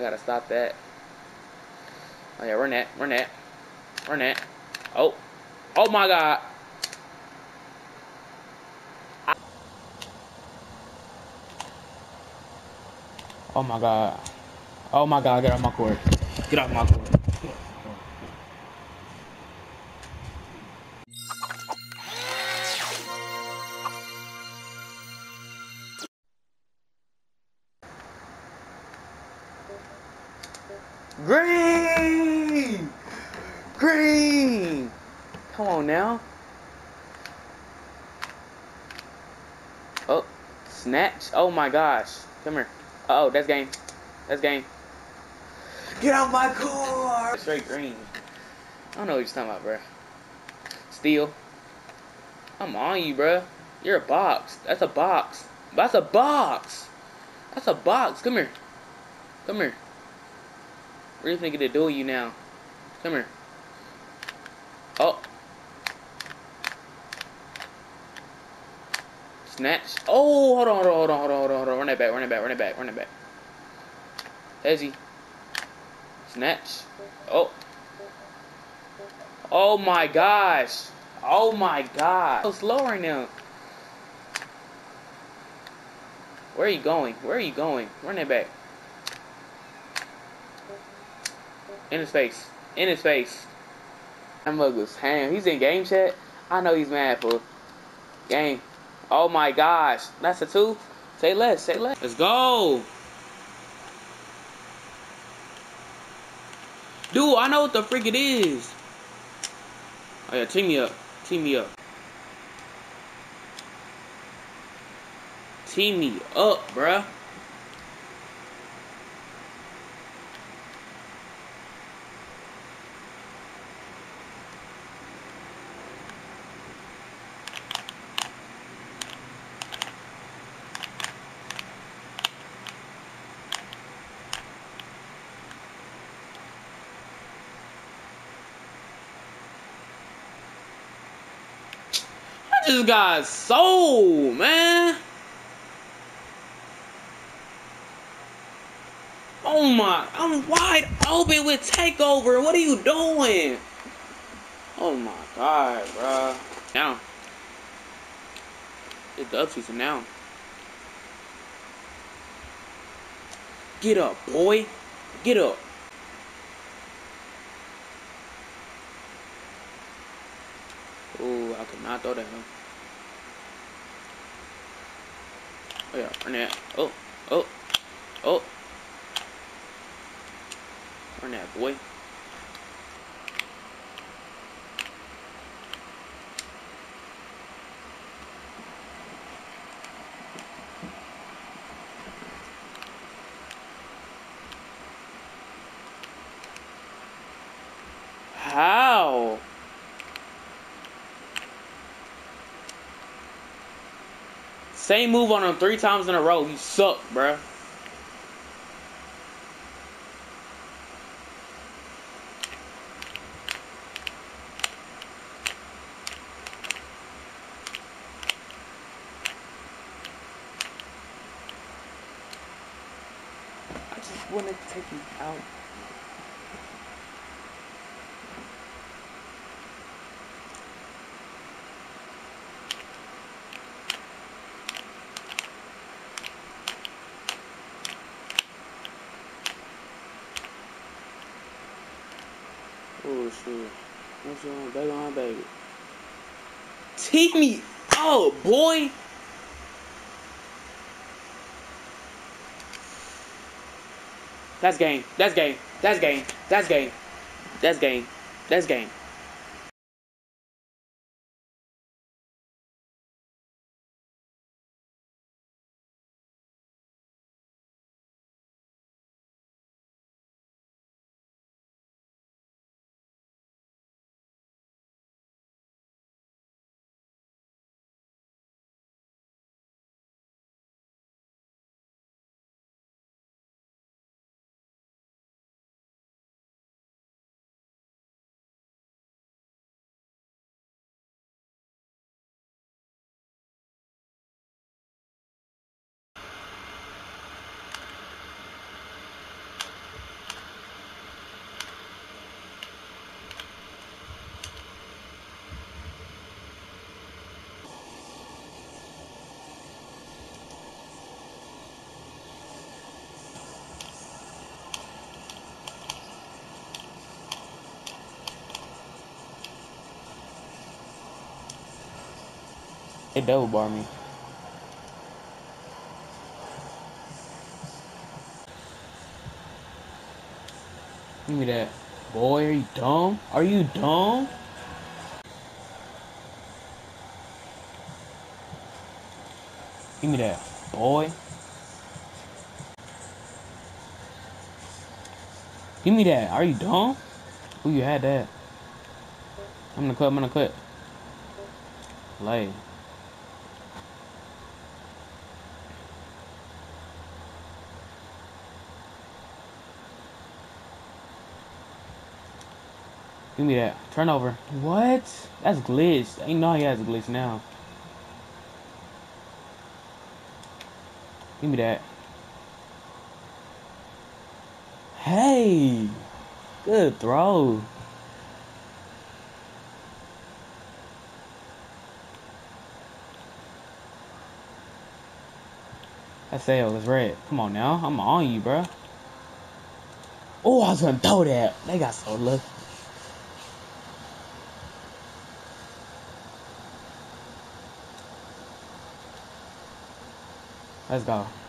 I gotta stop that. Oh yeah, run that, run that, run that. Oh, oh my god. Oh my god. Oh my god, get off my court. Get off my court. Green! Green! Come on now. Oh, snatch. Oh my gosh. Come here. Uh oh, that's game. That's game. Get out my car! Straight green. I don't know what you're talking about, bro. Steal. I'm on you, bro. You're a box. That's a box. That's a box. That's a box. Come here. Come here. You think to do you now? Come here. Oh. Snatch. Oh, hold on, hold on, hold on, hold on, hold on, hold on. Run it back, run it back, run it back, run it back. Hezzy. Snatch. Oh. Oh my gosh. Oh my god. So slow right now. Where are you going? Where are you going? Run it back. In his face. In his face. That mug was ham. He's in game chat. I know he's mad for game. Oh my gosh. That's a two. Say less. Say less. Let's go. Dude, I know what the freak it is. Oh yeah, team me up. Team me up. Team me up, bruh. Just got sold, man. Oh my, I'm wide open with takeover. What are you doing? Oh my god, bro. Now. It's the upseason now. Get up, boy. Get up. Oh, I could not throw that. Huh? Oh yeah, run that. Oh, oh, oh. Run that, boy. Same move on him three times in a row. He suck, bruh. I just want to take him out. Oh shit. What's wrong? Baby on baby. Take me out, boy. That's game. That's game. That's game. That's game. That's game. That's game. They double bar me. Give me that. Boy, are you dumb? Are you dumb? Give me that. Boy. Give me that. Are you dumb? Who you had that? I'm gonna cut. I'm gonna cut. Lay. Give me that. Turnover. What? That's glitched. I know he has a glitch now. Give me that. Hey! Good throw. That sale is red. Come on now. I'm on you, bro. Oh, I was gonna throw that. They got so lucky. Let's go.